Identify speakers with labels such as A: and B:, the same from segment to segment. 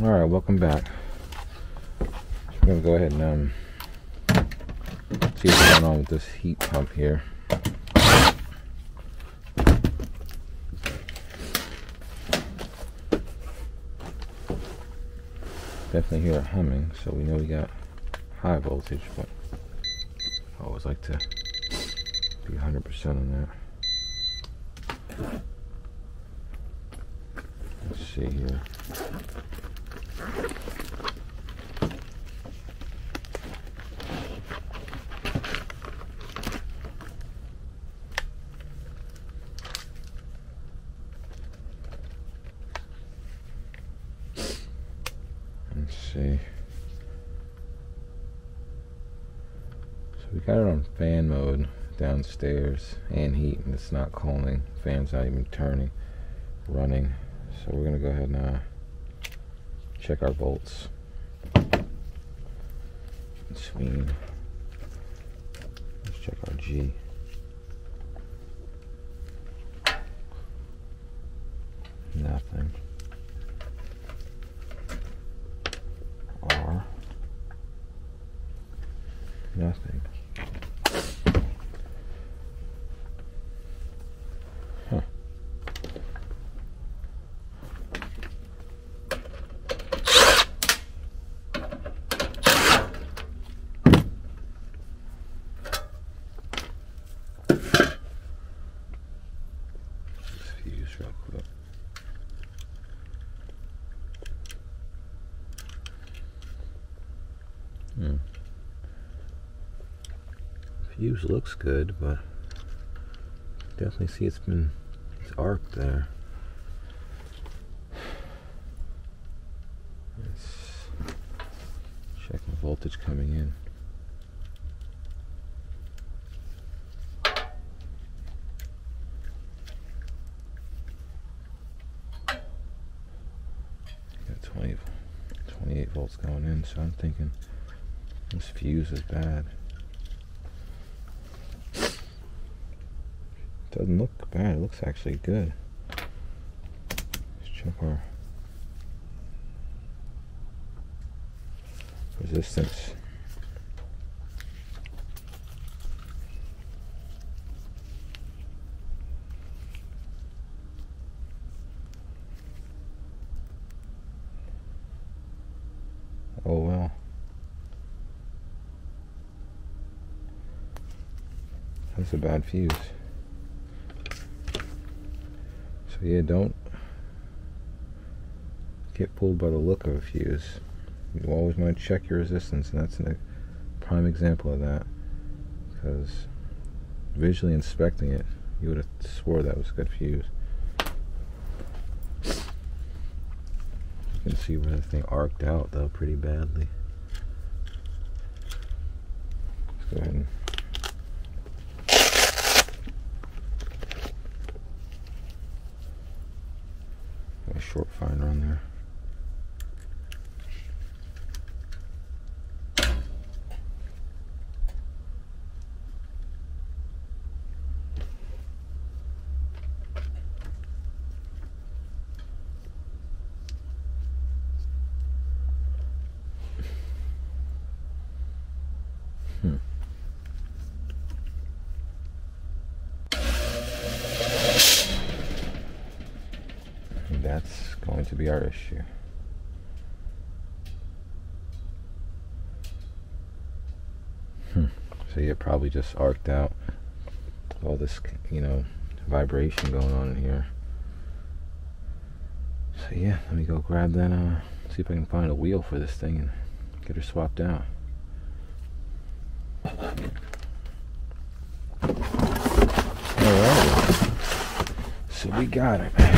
A: All right, welcome back. We're gonna go ahead and um, see what's going on with this heat pump here. Definitely hear it humming, so we know we got high voltage, but I always like to be 100% on that. Let's see here. See. So we got it on fan mode downstairs and heat and it's not cooling. Fan's not even turning, running. So we're gonna go ahead and uh, check our bolts. Swing. Let's check our G. Fuse looks good, but definitely see it's been it's arc there. Let's check the voltage coming in. Got 20, 28 volts going in, so I'm thinking this fuse is bad. Doesn't look bad, it looks actually good. Let's check our resistance. Oh well. That's a bad fuse. So yeah, don't get pulled by the look of a fuse. You always want to check your resistance, and that's a prime example of that. Because visually inspecting it, you would have swore that was a good fuse. You can see where the thing arced out though pretty badly. Let's go ahead and short finder on there. Hmm. And that's going to be our issue. Hmm. So yeah, probably just arced out all this, you know, vibration going on in here. So yeah, let me go grab that, uh, see if I can find a wheel for this thing and get her swapped out. Alright. So we got it.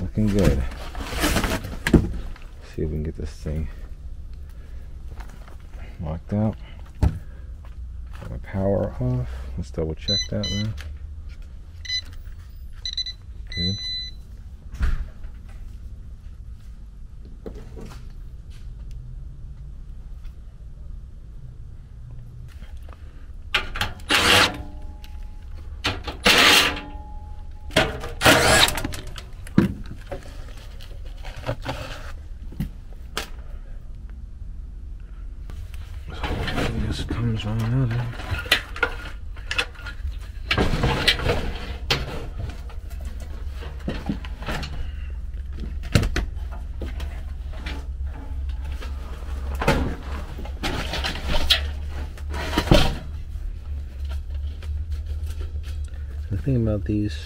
A: Looking good. See if we can get this thing locked out. Got my power off. Let's double check that now. Good. Sometimes one another. The thing about these,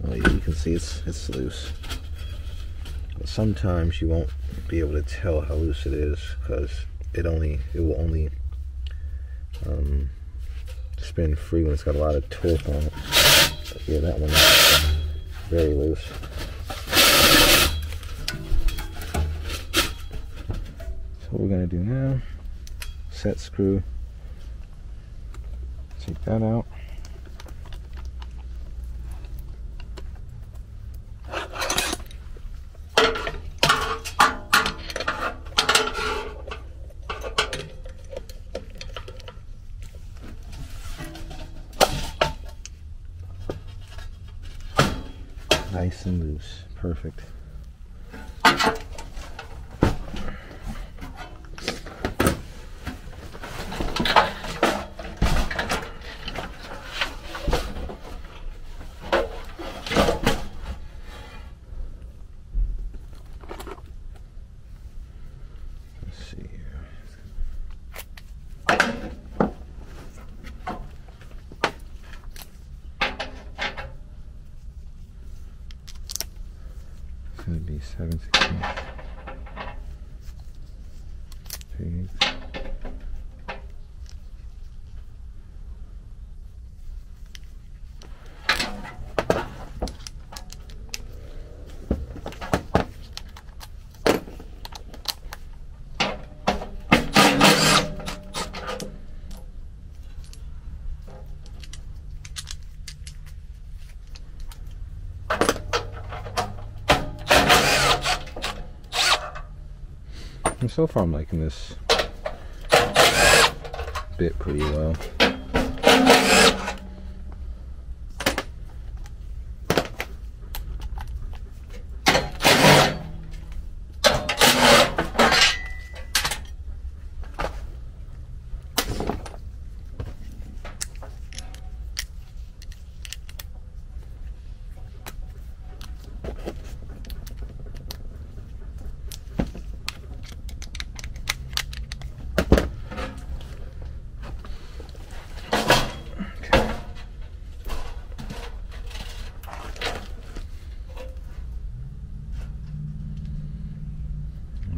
A: well, you can see it's it's loose. But sometimes you won't be able to tell how loose it is because it only it will only um, spin free when it's got a lot of torque on it. But yeah, that one is very loose. So what we're gonna do now, set screw, take that out. nice and loose. Perfect. Let's see here. It's gonna be seven sixteen. Two so far I'm liking this bit pretty well.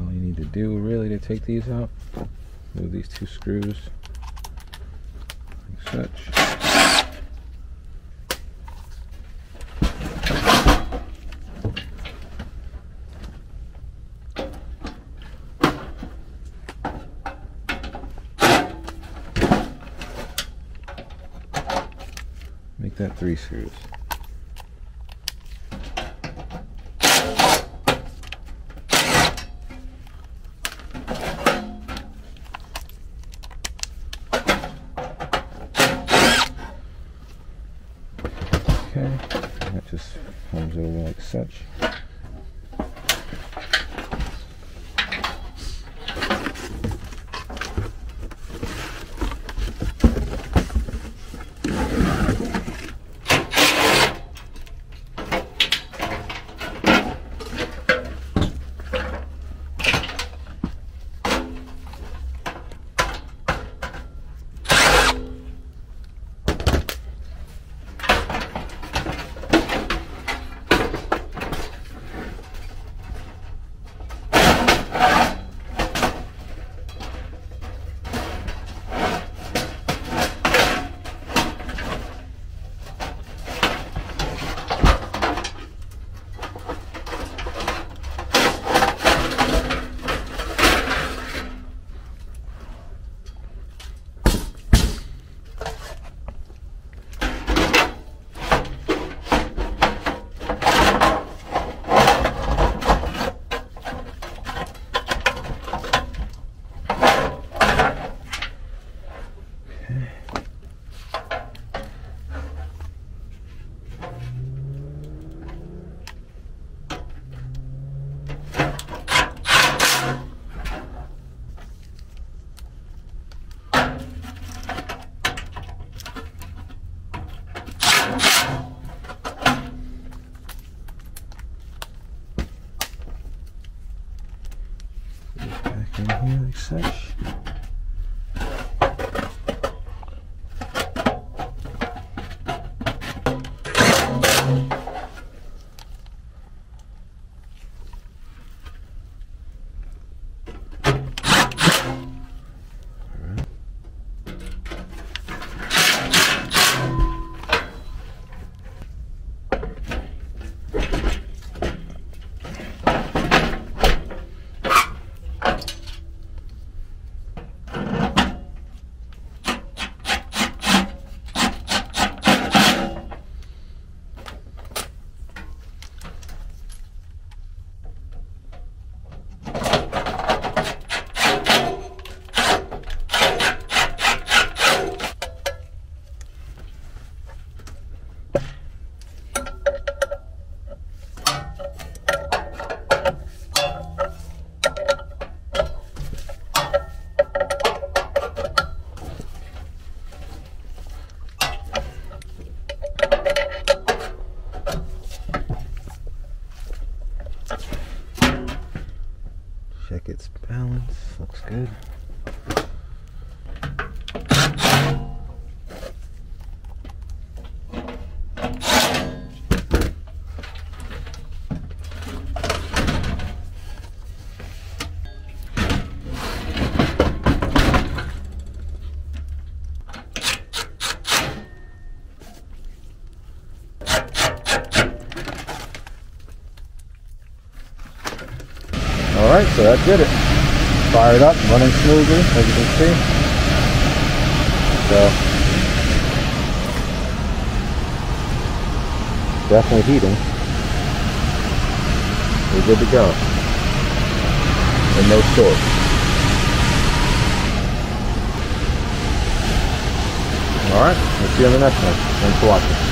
A: All you need to do really to take these out, move these two screws like such. Make that three screws. Okay, that just comes over like such. in here like such. Its balance, looks good. Alright, so that did it. Fired up, running smoothly, as you can see. So, definitely heating. We're good to go. And no short. Alright, we'll see you on the next one. Thanks for watching.